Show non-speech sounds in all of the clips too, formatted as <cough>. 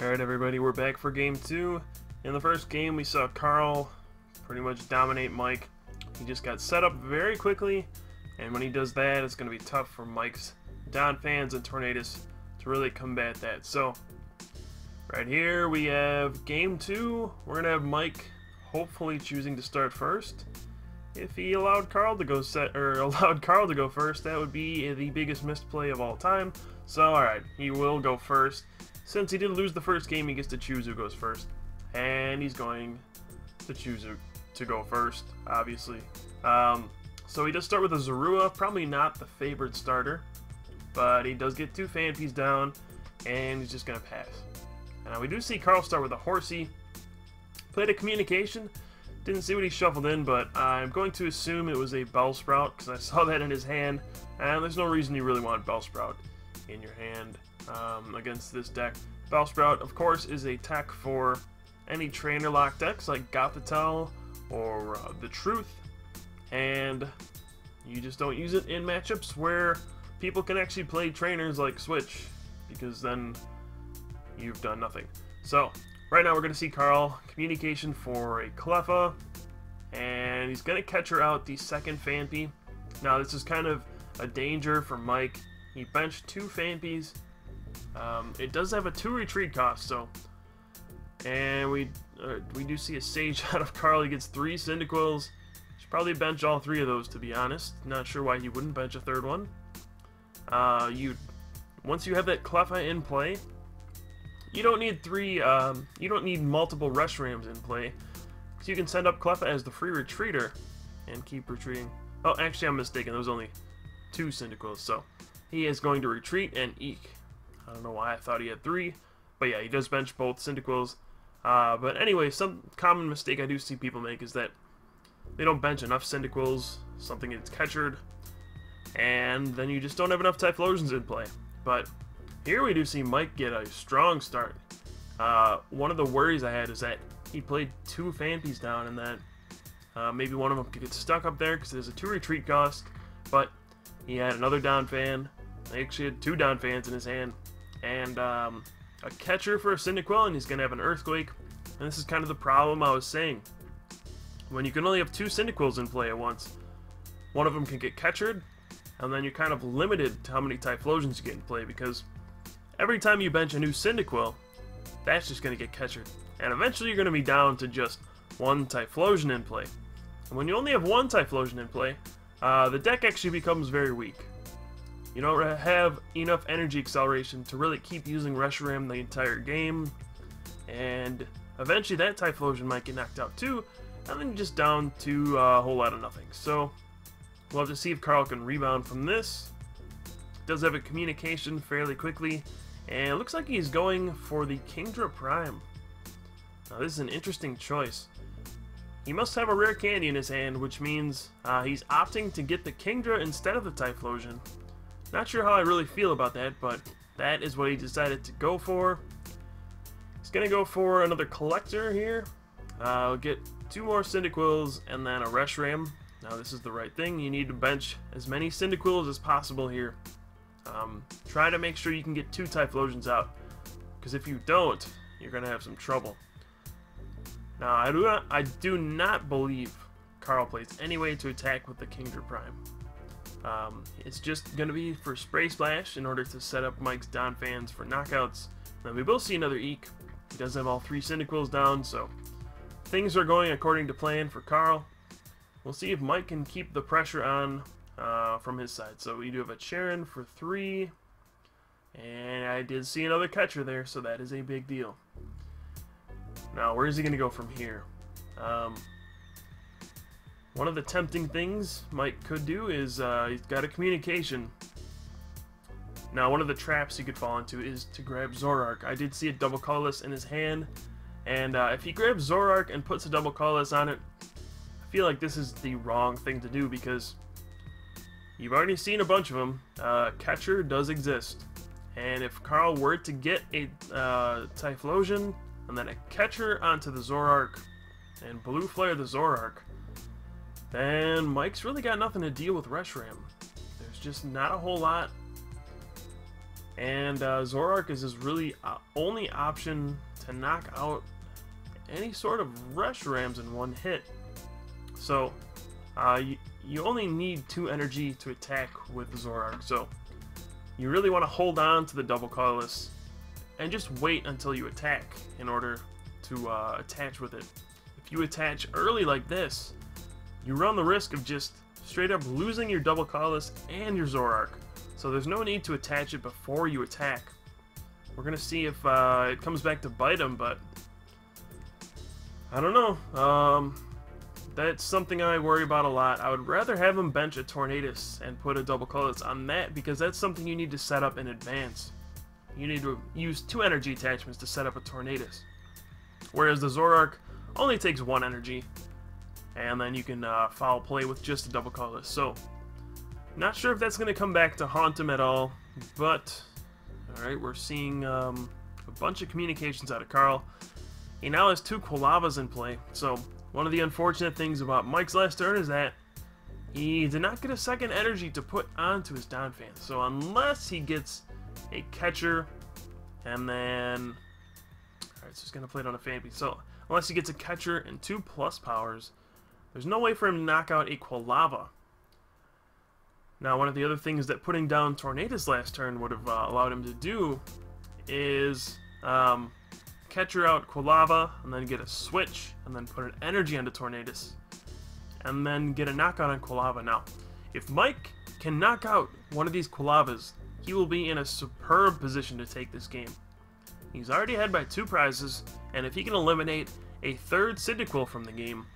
Alright everybody, we're back for game two. In the first game we saw Carl pretty much dominate Mike. He just got set up very quickly, and when he does that, it's going to be tough for Mike's Donphans and Tornadus to really combat that. So, right here we have game two. We're going to have Mike hopefully choosing to start first. If he allowed Carl to go set <laughs> or allowed Carl to go first, that would be the biggest missed play of all time. So, alright, he will go first. Since he didn't lose the first game, he gets to choose who goes first. And he's going to choose to go first, obviously. Um, so he does start with a Zorua, probably not the favored starter, but he does get two Phanpys down, and he's just going to pass. Now we do see Carl start with a Horsea, played a Communication, didn't see what he shuffled in, but I'm going to assume it was a Bellsprout, because I <laughs> saw that in his hand, and there's no reason you really want Bellsprout in your hand um, against this deck. Bellsprout, of course, is a tech for any trainer lock decks like Got the Gothitelle or uh, The Truth, and you just don't use it in matchups where people can actually play trainers like Switch, because then you've done nothing. So, right now we're going to see Carl, communication for a Cleffa, and he's going to catcher out the second Phanpy. Now, this is kind of a danger for Mike. He benched two Phanpys, um, it does have a two retreat cost, so. And we uh, we do see a Sage <laughs> out of Carly gets three Cyndaquils. Should probably bench all three of those, to be honest. Not sure why he wouldn't bench a third one. Uh, you once you have that Cleffa in play, you don't need three. Um, you don't need multiple Reshirams in play, because you can send up Cleffa as the free retreater and keep retreating. Oh, actually, I'm mistaken. There was only two Cyndaquils, so he is going to retreat and Eek. I don't know why I thought he had three. But yeah, he does bench both Cyndaquils. Uh, but anyway, some common mistake I do see people make is that they don't bench enough Cyndaquils, something gets catchered, and then you just don't have enough Typhlosions in play. But here we do see Mike get a strong start. Uh, one of the worries I had is that he played two Phanpys down and that uh, maybe one of them could get stuck up there because there's a two retreat cost, but he had another Donphan. He actually had two Donphans in his hand and um, a catcher for a Cyndaquil, and he's going to have an Earthquake. And this is kind of the problem I was saying. When you can only have two Cyndaquils in play at once, one of them can get catchered, and then you're kind of limited to how many Typhlosions you get in play, because every time you bench a new Cyndaquil, that's just going to get catchered. And eventually you're going to be down to just one Typhlosion in play. And when you only have one Typhlosion in play, uh, the deck actually becomes very weak. You don't have enough energy acceleration to really keep using Reshiram the entire game, and eventually that Typhlosion might get knocked out too, and then just down to a whole lot of nothing. So, we'll have to see if Carl can rebound from this. Does have a communication fairly quickly, and looks like he's going for the Kingdra Prime. Now this is an interesting choice. He must have a rare candy in his hand, which means uh, he's opting to get the Kingdra instead of the Typhlosion. Not sure how I really feel about that, but that is what he decided to go for. He's going to go for another Collector here. Uh, get two more Cyndaquils and then a Reshiram. Now this is the right thing. You need to bench as many Cyndaquils as possible here. Um, try to make sure you can get two Typhlosions out. Because if you don't, you're going to have some trouble. Now, I do not, I do not believe Carl plays any way to attack with the Kingdra Prime. Um, it's just going to be for Spray Splash in order to set up Mike's Donphans for knockouts. Now we will see another Eek. He does have all three Cyndaquils down, so things are going according to plan for Carl. We'll see if Mike can keep the pressure on uh, from his side. So we do have a Cheren for three. And I did see another catcher there, so that is a big deal. Now, where is he going to go from here? Um, one of the tempting things Mike could do is uh, he's got a communication. Now, one of the traps he could fall into is to grab Zoroark. I did see a double colorless in his hand, and uh, if he grabs Zoroark and puts a double colorless on it, I feel like this is the wrong thing to do because you've already seen a bunch of them. Uh, catcher does exist, and if Carl were to get a uh, Typhlosion and then a catcher onto the Zoroark and Blue Flare the Zoroark, then Mike's really got nothing to deal with Reshiram. There's just not a whole lot. And uh, Zoroark is his really uh, only option to knock out any sort of Reshirams in one hit. So, uh, you, you only need two energy to attack with Zoroark. So, you really want to hold on to the double colorless and just wait until you attack in order to uh, attach with it. If you attach early like this, you run the risk of just straight up losing your double colorless and your Zoroark. So there's no need to attach it before you attack. We're gonna see if uh, it comes back to bite him, but I don't know. Um, that's something I worry about a lot. I would rather have him bench a Tornadus and put a double colorless on that because that's something you need to set up in advance. You need to use two energy attachments to set up a Tornadus. Whereas the Zoroark only takes one energy, and then you can uh, foul play with just a double colorless. So, not sure if that's going to come back to haunt him at all, but alright, we're seeing um, a bunch of communications out of Carl. He now has two Quilavas in play, so one of the unfortunate things about Mike's last turn is that he did not get a second energy to put onto his Donphan. So unless he gets a catcher and then... Alright, so he's going to play it on a Phanpy. So unless he gets a catcher and two plus powers, there's no way for him to knock out a Quilava. Now, one of the other things that putting down Tornadus last turn would have uh, allowed him to do is um, catcher out Quilava, and then get a switch, and then put an energy onto Tornadus, and then get a knockout on Quilava. Now, if Mike can knock out one of these Quilavas, he will be in a superb position to take this game. He's already ahead by two prizes, and if he can eliminate a third Cyndaquil from the game,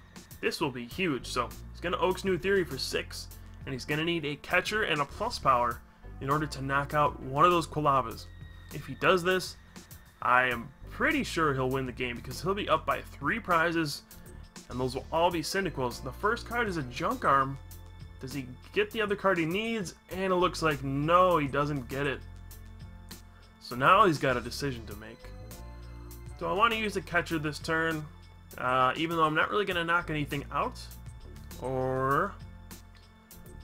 this will be huge. So he's going to Oak's New Theory for six, and he's going to need a catcher and a plus power in order to knock out one of those Quilavas. If he does this, I am pretty sure he'll win the game because he'll be up by three prizes, and those will all be Cyndaquils. The first card is a Junk Arm. Does he get the other card he needs? And it looks like no, he doesn't get it. So now he's got a decision to make. Do I want to use the catcher this turn, uh, even though I'm not really going to knock anything out? Or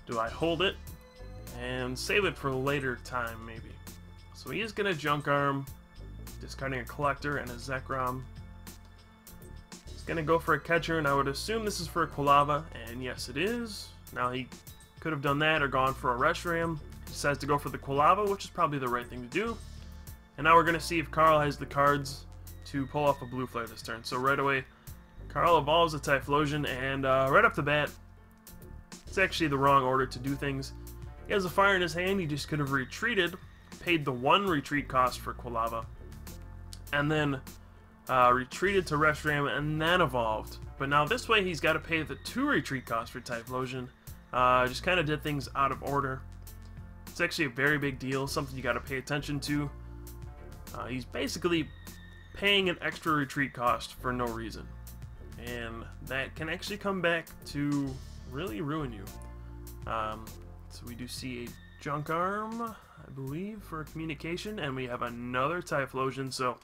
do I hold it and save it for later time, maybe? So he is going to Junk Arm discarding a Collector and a Zekrom. He's going to go for a catcher, and I would assume this is for a Quilava, and yes, it is. Now, he could have done that or gone for a Reshiram. He decides to go for the Quilava, which is probably the right thing to do. And now we're going to see if Carl has the cards to pull off a Blue Flare this turn. So right away, Carl evolves a Typhlosion, and uh, right off the bat, it's actually the wrong order to do things. He has a fire in his hand, he just could have retreated, paid the one retreat cost for Quilava, and then uh, retreated to Reshiram and then evolved. But now this way he's got to pay the two retreat cost for Typhlosion. Uh, just kind of did things out of order. It's actually a very big deal, something you got to pay attention to. Uh, he's basically paying an extra retreat cost for no reason. And that can actually come back to really ruin you. Um, so we do see a Junk Arm, I believe, for communication, and we have another Typhlosion, so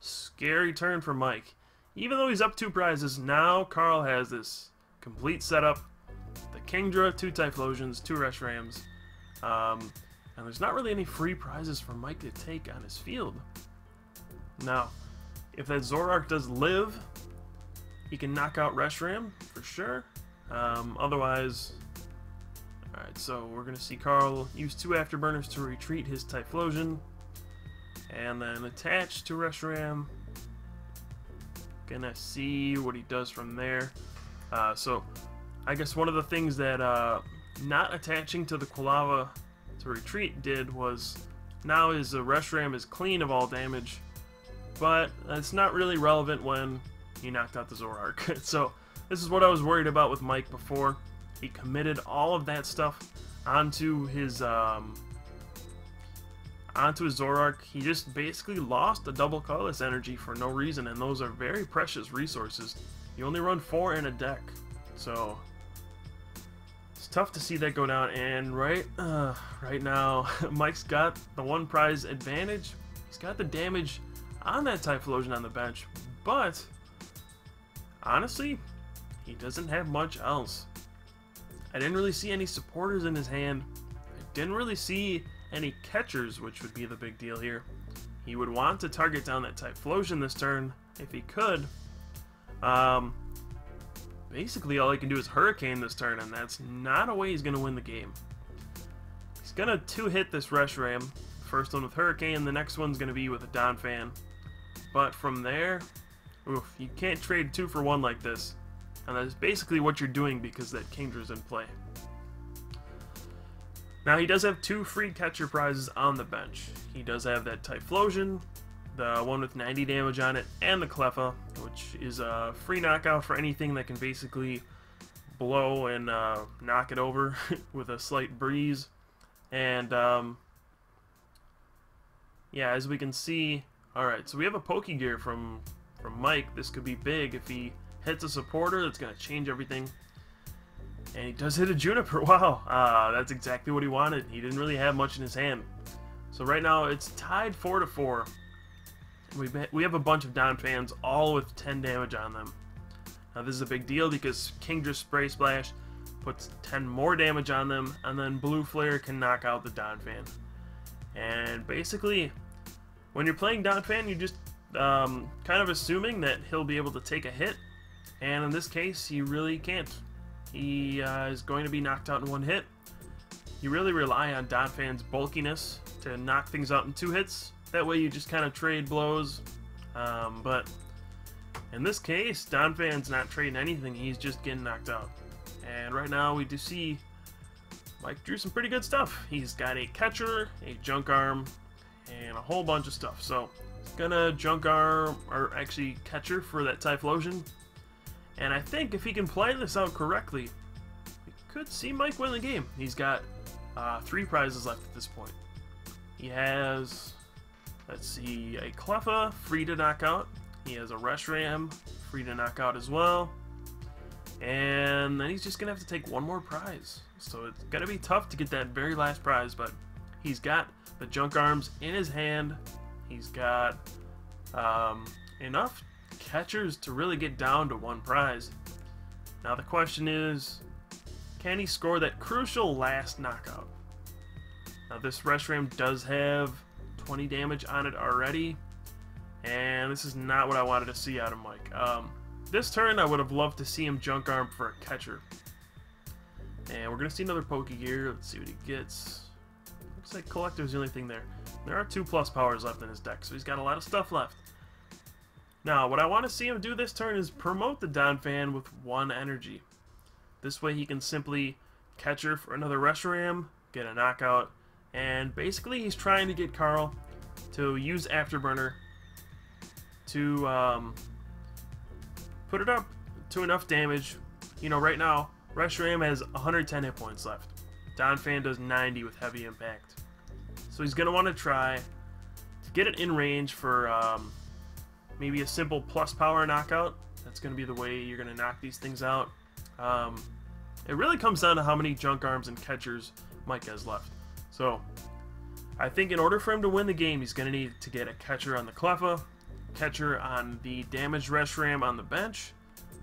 Scary turn for Mike. Even though he's up two prizes, now Carl has this complete setup. The Kingdra, two Typhlosions, two Reshirams. Um, and there's not really any free prizes for Mike to take on his field. Now, if that Zoroark does live, he can knock out Reshiram for sure. Um, otherwise, alright, so we're going to see Carl use two Afterburners to retreat his Typhlosion and then attach to Reshiram. Gonna see what he does from there. Uh, so, I guess one of the things that uh, not attaching to the Quilava to retreat did was now his uh, Reshiram is clean of all damage, but it's not really relevant when he knocked out the Zoroark. <laughs> so, this is what I was worried about with Mike before. He committed all of that stuff onto his um, onto his Zoroark, he just basically lost the double colorless energy for no reason, and those are very precious resources. You only run four in a deck, so it's tough to see that go down. And right, uh, right now, <laughs> Mike's got the one prize advantage. He's got the damage on that Typhlosion on the bench, but honestly, he doesn't have much else. I didn't really see any supporters in his hand. I didn't really see any catchers, which would be the big deal here. He would want to target down that Typhlosion this turn if he could. Um, basically, all he can do is Hurricane this turn, and that's not a way he's going to win the game. He's going to two-hit this Reshiram. First one with Hurricane, the next one's going to be with a Donphan. But from there, oof, you can't trade two for one like this. And that's basically what you're doing because that Kingdra's in play. Now he does have two free catcher prizes on the bench. He does have that Typhlosion, the one with 90 damage on it, and the Cleffa, which is a free knockout for anything that can basically blow and uh, knock it over <laughs> with a slight breeze. And um, yeah, as we can see, all right, so we have a Pokegear from from Mike. This could be big if he hits a supporter. That's gonna change everything. And he does hit a Juniper. <laughs> Wow, uh, that's exactly what he wanted. He didn't really have much in his hand. So right now it's tied four to four. We we have a bunch of Donphans, all with 10 damage on them. Now this is a big deal because Kingdra Spray Splash puts 10 more damage on them, and then Blue Flare can knock out the Donphan. And basically, when you're playing Donphan, you're just um, kind of assuming that he'll be able to take a hit, and in this case, he really can't. He uh, is going to be knocked out in one hit. You really rely on Donphan's bulkiness to knock things out in two hits, that way you just kind of trade blows. Um, but in this case, Donphan's not trading anything. He's just getting knocked out. And right now we do see Mike drew some pretty good stuff. He's got a catcher, a junk arm, and a whole bunch of stuff. So gonna junk arm, or actually catcher for that Typhlosion. And I think if he can play this out correctly, we could see Mike win the game. He's got uh, three prizes left at this point. He has Let's see, a Cleffa, free to knock out. He has a Reshiram, free to knock out as well. And then he's just going to have to take one more prize. So it's going to be tough to get that very last prize, but he's got the junk arms in his hand. He's got um, enough catchers to really get down to one prize. Now the question is, can he score that crucial last knockout? Now this Reshiram does have 20 damage on it already. And this is not what I wanted to see out of Mike. Um, this turn, I would have loved to see him junk arm for a catcher. And we're going to see another Pokegear. Let's see what he gets. Looks like Collector's the only thing there. There are two plus powers left in his deck, so he's got a lot of stuff left. Now, what I want to see him do this turn is promote the Donphan with one energy. This way he can simply catcher for another Reshiram, get a knockout, and basically he's trying to get Carl to use Afterburner to um, put it up to enough damage. You know, right now, Reshiram has 110 hit points left. Donphan does 90 with Heavy Impact. So he's going to want to try to get it in range for um, maybe a simple plus power knockout. That's going to be the way you're going to knock these things out. Um, it really comes down to how many junk arms and catchers Mike has left. So, I think in order for him to win the game, he's going to need to get a catcher on the Cleffa, catcher on the damaged Reshiram on the bench,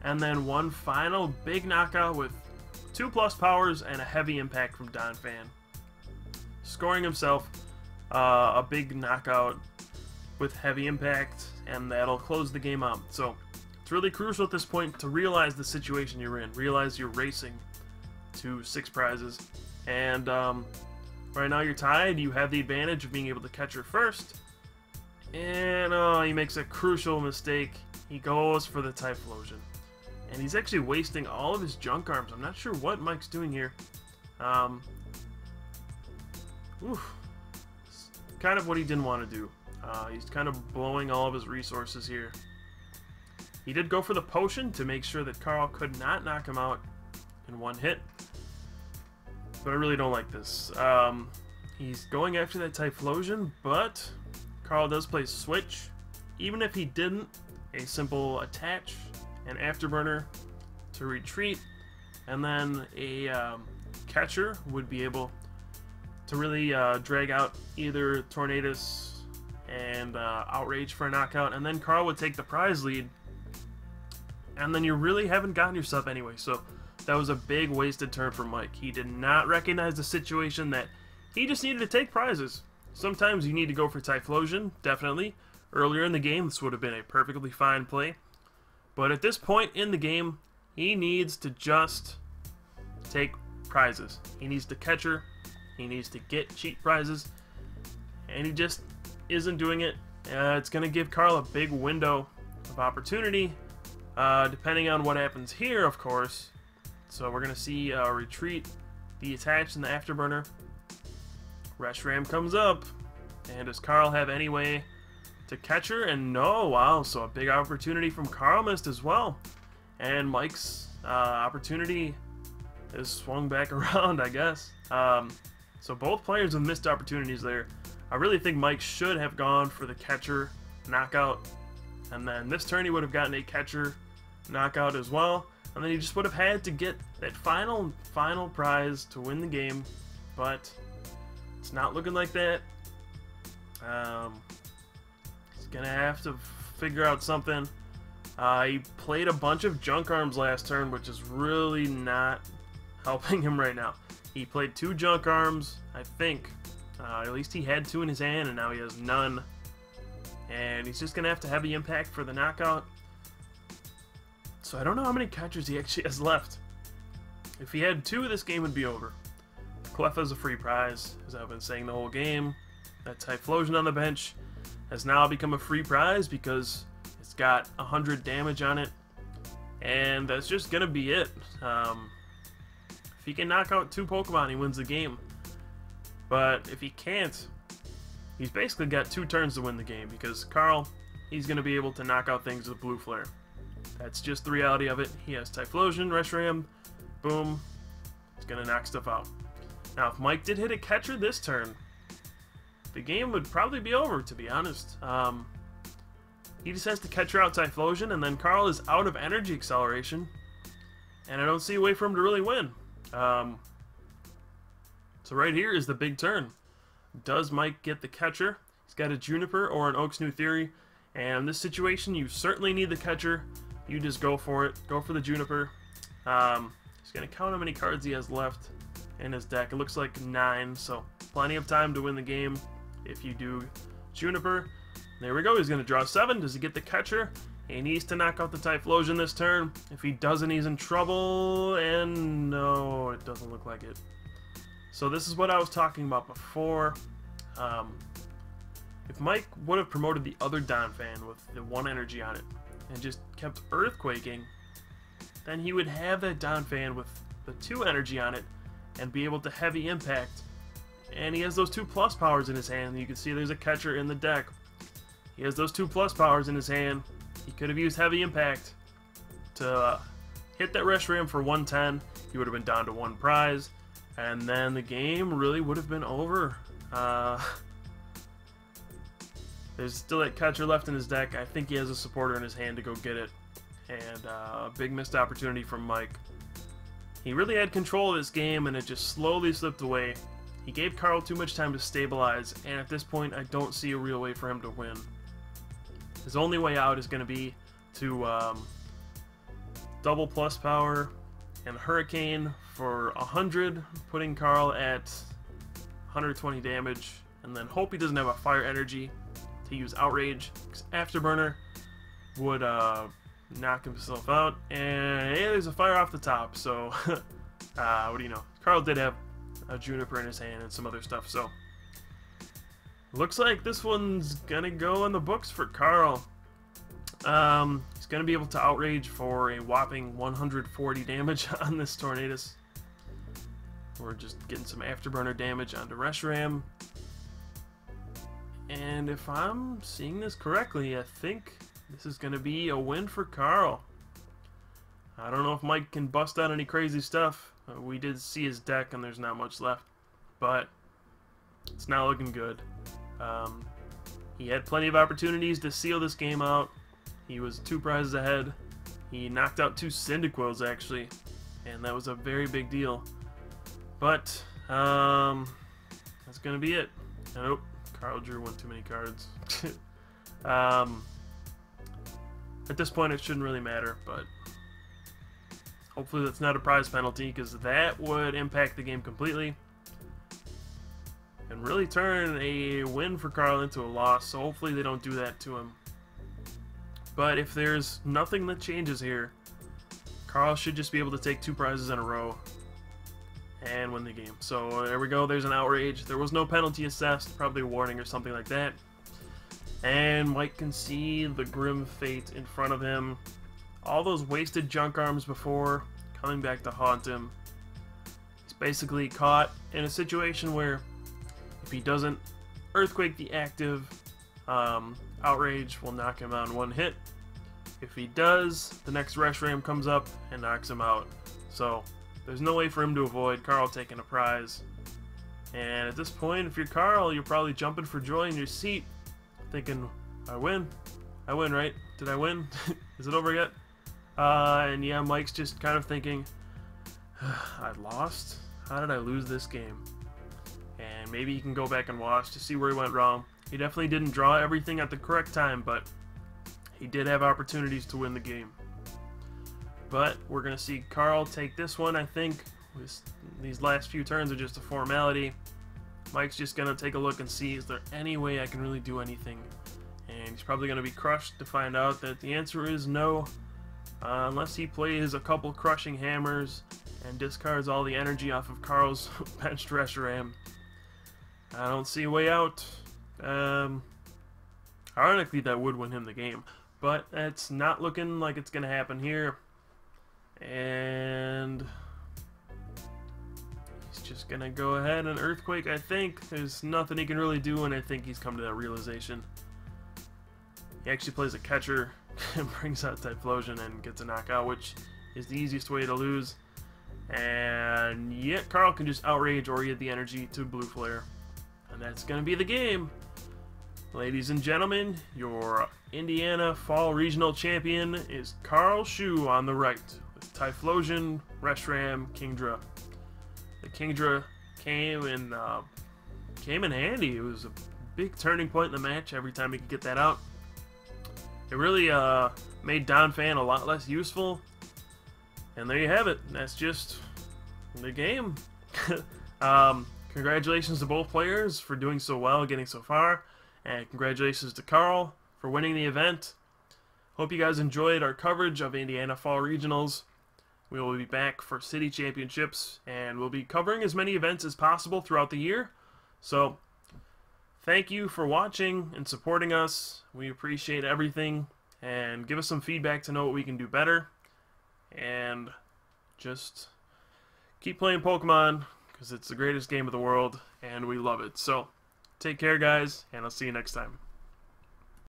and then one final big knockout with two plus powers and a heavy impact from Donphan. Scoring himself uh, a big knockout with heavy impact, and that'll close the game out. So, it's really crucial at this point to realize the situation you're in. Realize you're racing to six prizes. And um, Right now you're tied, you have the advantage of being able to catcher first. And oh, he makes a crucial mistake. He goes for the Typhlosion. And he's actually wasting all of his junk arms. I'm not sure what Mike's doing here. Um, oof. kind of what he didn't want to do. Uh, he's kind of blowing all of his resources here. He did go for the potion to make sure that Carl could not knock him out in one hit but I really don't like this. Um, he's going after that Typhlosion, but Carl does play Switch. Even if he didn't, a simple attach, an Afterburner to retreat, and then a um, catcher would be able to really uh, drag out either Tornadus and uh, Outrage for a knockout, and then Carl would take the prize lead, and then you really haven't gotten yourself anyway. So that was a big wasted turn for Mike. He did not recognize the situation that he just needed to take prizes. Sometimes you need to go for Typhlosion, definitely. Earlier in the game, this would have been a perfectly fine play. But at this point in the game, he needs to just take prizes. He needs to catcher. He needs to get cheap prizes. And he just isn't doing it. Uh, it's going to give Carl a big window of opportunity, uh, depending on what happens here, of course. So we're going to see uh, retreat, the attach, and the afterburner. Reshiram comes up. And does Carl have any way to catcher? And no, wow, so a big opportunity from Carl missed as well. And Mike's uh, opportunity is swung back <laughs> around, I guess. Um, so both players have missed opportunities there. I really think Mike should have gone for the catcher knockout. And then this turn he would have gotten a catcher knockout as well. And then he just would have had to get that final, final prize to win the game. But it's not looking like that. Um, to have to figure out something. Uh, he played a bunch of junk arms last turn, which is really not helping him right now. He played two junk arms, I think. Uh, at least he had two in his hand, and now he has none. And he's just going to have to heavy impact for the knockout. So I don't know how many catchers he actually has left. If he had two, this game would be over. Cleffa is a free prize, as I've been saying the whole game. That Typhlosion on the bench has now become a free prize because it's got 100 damage on it. And that's just going to be it. Um, if he can knock out two Pokemon, he wins the game. But if he can't, he's basically got two turns to win the game because Carl, he's going to be able to knock out things with Blue Flare. That's just the reality of it. He has Typhlosion, Reshiram, boom, he's going to knock stuff out. Now, if Mike did hit a catcher this turn, the game would probably be over, to be honest. Um, he just has to catcher out Typhlosion, and then Carl is out of energy acceleration, and I don't see a way for him to really win. Um, so right here is the big turn. Does Mike get the catcher? He's got a Juniper or an Oak's New Theory, and in this situation, you certainly need the catcher. You just go for it. Go for the Juniper. Um, he's going to count how many cards he has left in his deck. It looks like nine, so plenty of time to win the game if you do Juniper. There we go. He's going to draw seven. Does he get the catcher? He needs to knock out the Typhlosion this turn. If he doesn't, he's in trouble. And no, it doesn't look like it. So this is what I was talking about before. Um, if Mike would have promoted the other Donphan with the one energy on it and just kept Earthquaking, then he would have that Donphan with the two energy on it and be able to heavy impact. And he has those two plus powers in his hand. You can see there's a catcher in the deck. He has those two plus powers in his hand. He could have used heavy impact to uh, hit that Reshiram for 110. He would have been down to one prize. And then the game really would have been over. Uh, <laughs> there's still that catcher left in his deck. I think he has a supporter in his hand to go get it. And uh, a big missed opportunity from Mike. He really had control of this game, and it just slowly slipped away. He gave Carl too much time to stabilize, and at this point, I don't see a real way for him to win. His only way out is going to be to um, double plus power and Hurricane for 100, putting Carl at 120 damage, and then hope he doesn't have a fire energy to use Outrage, because Afterburner would uh, knock himself out. And there's a fire off the top, so <laughs> uh, what do you know? Carl did have a Juniper in his hand and some other stuff, so looks like this one's gonna go in the books for Carl. Um, he's gonna be able to outrage for a whopping 140 damage <laughs> on this Tornadus. We're just getting some afterburner damage onto Reshiram. And if I'm seeing this correctly, I think this is going to be a win for Carl. I don't know if Mike can bust out any crazy stuff. Uh, we did see his deck and there's not much left. But it's not looking good. Um, he had plenty of opportunities to seal this game out. He was two prizes ahead. He knocked out two Cyndaquils, actually. And that was a very big deal. But, um, that's going to be it. Nope, Carl drew one too many cards. <laughs> um, at this point, it shouldn't really matter, but hopefully that's not a prize penalty, because that would impact the game completely. and really turn a win for Carl into a loss. So hopefully they don't do that to him. But if there's nothing that changes here, Carl should just be able to take two prizes in a row and win the game. So there we go. There's an outrage. There was no penalty assessed, probably a warning or something like that. And Mike can see the grim fate in front of him. All those wasted junk arms before coming back to haunt him. He's basically caught in a situation where if he doesn't Earthquake the active, um, Outrage will knock him out in one hit. If he does, the next Reshiram comes up and knocks him out. So, there's no way for him to avoid Carl taking a prize. And at this point, if you're Carl, you're probably jumping for joy in your seat, thinking, I win. I win, right? Did I win? <laughs> Is it over yet? Uh, and yeah, Mike's just kind of thinking, <sighs> I lost? How did I lose this game? And maybe he can go back and watch to see where he went wrong. He definitely didn't draw everything at the correct time, but he did have opportunities to win the game. But we're going to see Carl take this one, I think. These last few turns are just a formality. Mike's just going to take a look and see, is there any way I can really do anything? And he's probably going to be crushed to find out that the answer is no. Uh, unless he plays a couple crushing hammers and discards all the energy off of Carl's <laughs> benched Reshiram. I don't see a way out. Um, ironically, that would win him the game. But it's not looking like it's going to happen here. And he's just going to go ahead and Earthquake, I think. There's nothing he can really do, and I think he's come to that realization. He actually plays a catcher <laughs> brings out Typhlosion and gets a knockout, which is the easiest way to lose. And yet Carl can just outrage or get the energy to Blue Flare. And that's going to be the game. Ladies and gentlemen, your Indiana Fall Regional Champion is Carl Scheu on the right, with Typhlosion, Reshiram, Kingdra. The Kingdra came in uh, came in handy. It was a big turning point in the match every time he could get that out. It really uh, made Fan a lot less useful. And there you have it. That's just the game. <laughs> um, congratulations to both players for doing so well, getting so far. And congratulations to Carl for winning the event. Hope you guys enjoyed our coverage of Indiana Fall Regionals. We will be back for City Championships, and we'll be covering as many events as possible throughout the year. So, thank you for watching and supporting us. We appreciate everything, and give us some feedback to know what we can do better. And just keep playing Pokemon, because it's the greatest game of the world, and we love it. So, take care, guys, and I'll see you next time.